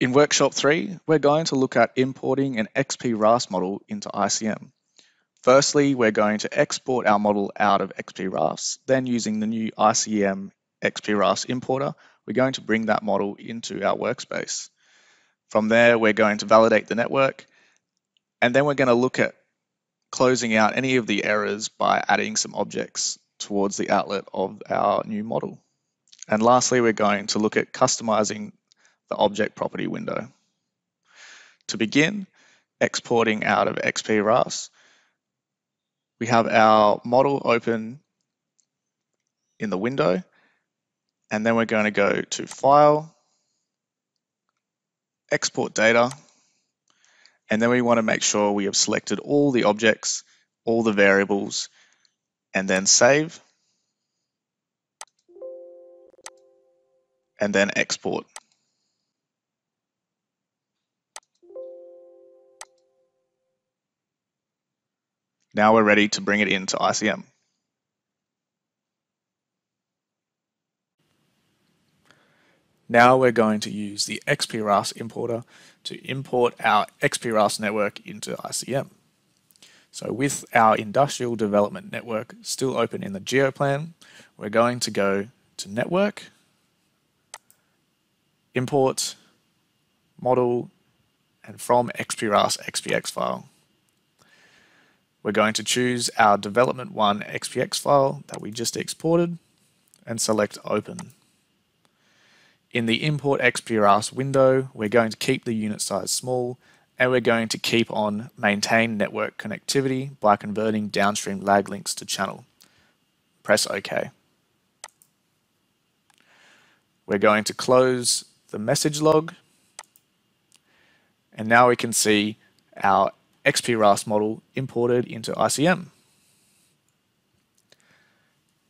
In Workshop 3, we're going to look at importing an XP RAFTS model into ICM. Firstly, we're going to export our model out of XP RAFTS. Then using the new ICM XP RAFTS importer, we're going to bring that model into our workspace. From there, we're going to validate the network, and then we're going to look at closing out any of the errors by adding some objects towards the outlet of our new model. And lastly, we're going to look at customizing the object property window. To begin exporting out of XP RAFTS, we have our model open in the window, and then we're going to go to File, Export Data, and then we want to make sure we have selected all the objects, all the variables, and then Save, and then Export. Now we're ready to bring it into ICM. Now we're going to use the XPRAFTS importer to import our XPRAFTS network into ICM. So with our industrial development network still open in the GeoPlan, we're going to go to Network, Import, Model, and from XPRAFTS XPX file. We're going to choose our development one XPX file that we just exported and select open. In the import XPRAFTS window, we're going to keep the unit size small and we're going to keep on maintain network connectivity by converting downstream lag links to channel. Press OK. We're going to close the message log and now we can see our XPRAFTS model imported into ICM.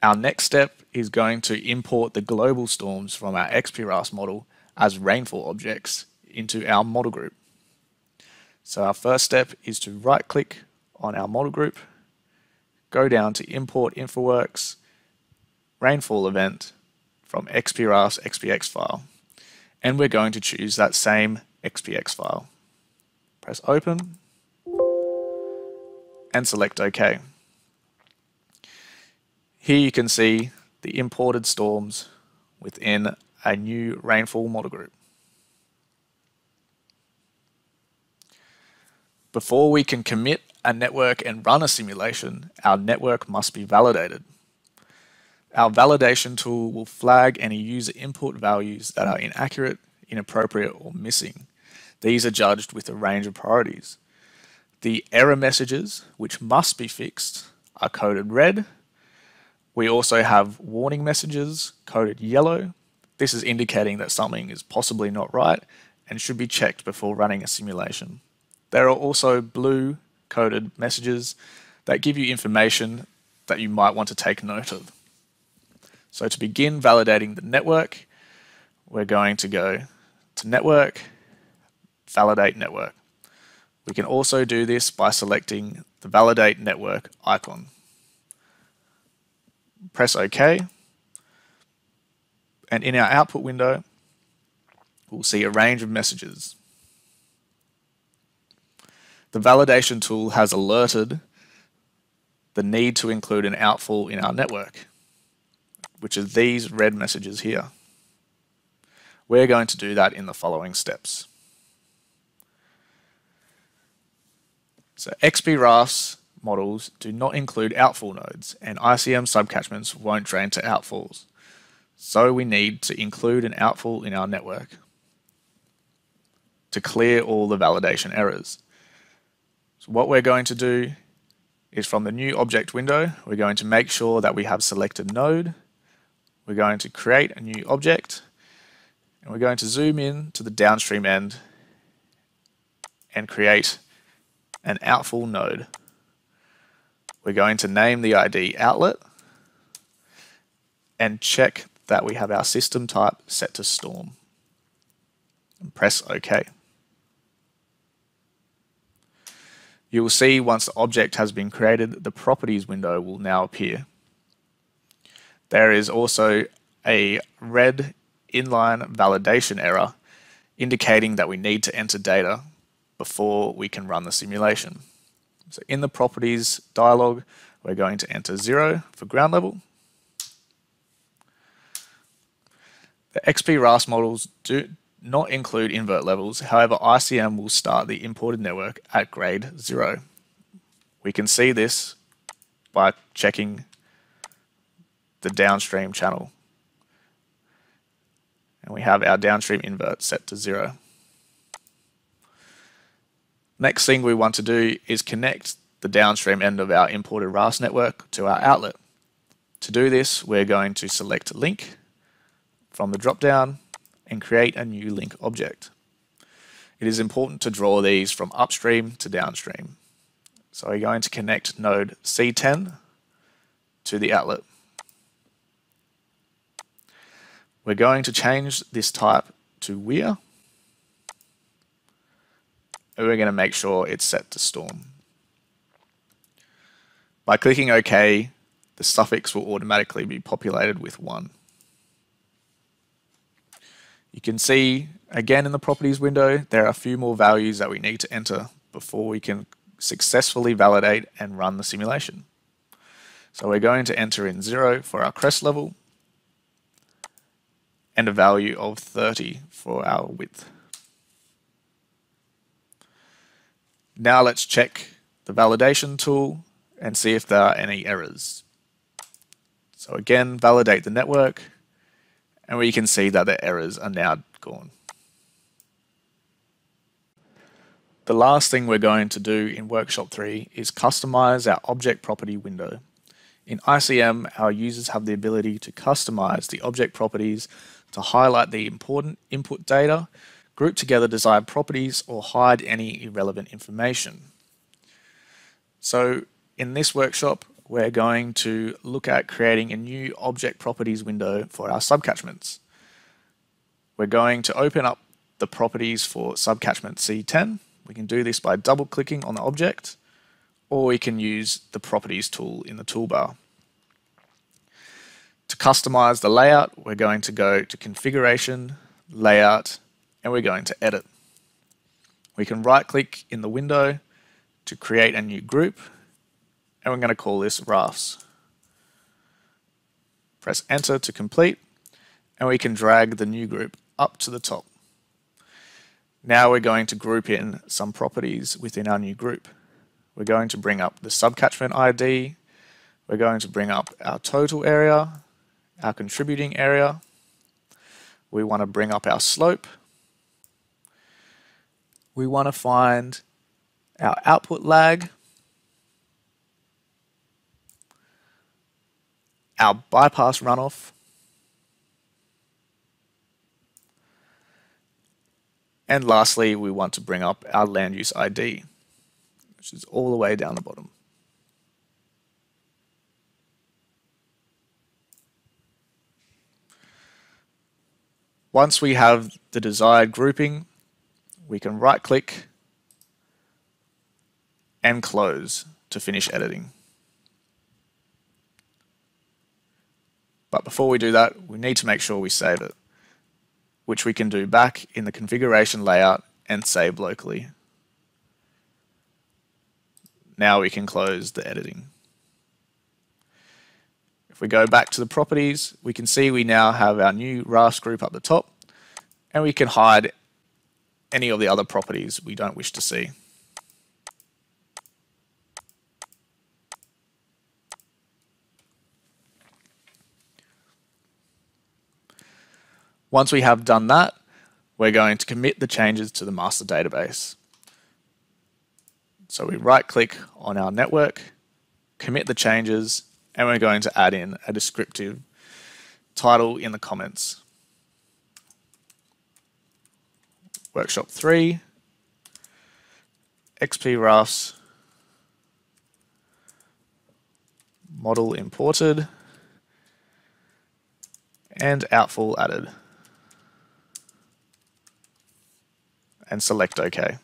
Our next step is going to import the global storms from our XPRAFTS model as rainfall objects into our model group. So our first step is to right click on our model group, go down to import InfoWorks, rainfall event from XPRAFTS XPX file. And we're going to choose that same XPX file. Press open and select OK. Here you can see the imported storms within a new rainfall model group. Before we can commit a network and run a simulation, our network must be validated. Our validation tool will flag any user input values that are inaccurate, inappropriate, or missing. These are judged with a range of priorities. The error messages, which must be fixed, are coded red. We also have warning messages coded yellow. This is indicating that something is possibly not right and should be checked before running a simulation. There are also blue coded messages that give you information that you might want to take note of. So to begin validating the network, we're going to go to Network, Validate Network. We can also do this by selecting the Validate Network icon. Press OK. And in our output window, we'll see a range of messages. The validation tool has alerted the need to include an outfall in our network, which are these red messages here. We're going to do that in the following steps. So XP models do not include outfall nodes, and ICM subcatchments won't drain to outfalls. So we need to include an outfall in our network to clear all the validation errors. So what we're going to do is from the new object window, we're going to make sure that we have selected node. We're going to create a new object, and we're going to zoom in to the downstream end and create an outfall node. We're going to name the ID outlet and check that we have our system type set to storm. And press OK. You will see once the object has been created, the properties window will now appear. There is also a red inline validation error indicating that we need to enter data before we can run the simulation. So in the properties dialog, we're going to enter 0 for ground level. The XP RAFTS models do not include invert levels, however ICM will start the imported network at grade 0. We can see this by checking the downstream channel. And we have our downstream invert set to 0. Next thing we want to do is connect the downstream end of our imported RAFTS network to our outlet. To do this, we're going to select link from the dropdown and create a new link object. It is important to draw these from upstream to downstream. So we're going to connect node C10 to the outlet. We're going to change this type to weir. We're going to make sure it's set to storm. By clicking OK, the suffix will automatically be populated with 1. You can see again in the properties window, there are a few more values that we need to enter before we can successfully validate and run the simulation. So we're going to enter in 0 for our crest level and a value of 30 for our width. Now let's check the validation tool and see if there are any errors. So again, validate the network and we can see that the errors are now gone. The last thing we're going to do in Workshop 3 is customize our object property window. In ICM, our users have the ability to customize the object properties to highlight the important input data, group together desired properties, or hide any irrelevant information. So in this workshop, we're going to look at creating a new object properties window for our subcatchments. We're going to open up the properties for subcatchment C10. We can do this by double clicking on the object or we can use the properties tool in the toolbar. To customize the layout, we're going to go to configuration, layout, and we're going to edit. We can right click in the window to create a new group and we're going to call this RAFTS. Press enter to complete and we can drag the new group up to the top. Now we're going to group in some properties within our new group. We're going to bring up the subcatchment ID, we're going to bring up our total area, our contributing area, we want to bring up our slope, we want to find our output lag, our bypass runoff, and lastly, we want to bring up our land use ID, which is all the way down the bottom. Once we have the desired grouping, we can right click and close to finish editing. But before we do that, we need to make sure we save it, which we can do back in the configuration layout and save locally. Now we can close the editing. If we go back to the properties, we can see we now have our new RAFTS group up the top, and we can hide any of the other properties we don't wish to see. Once we have done that, we're going to commit the changes to the master database. So we right click on our network, commit the changes, and we're going to add in a descriptive title in the comments. Workshop 3, XP RAFTS, model imported, and outfall added. and select OK.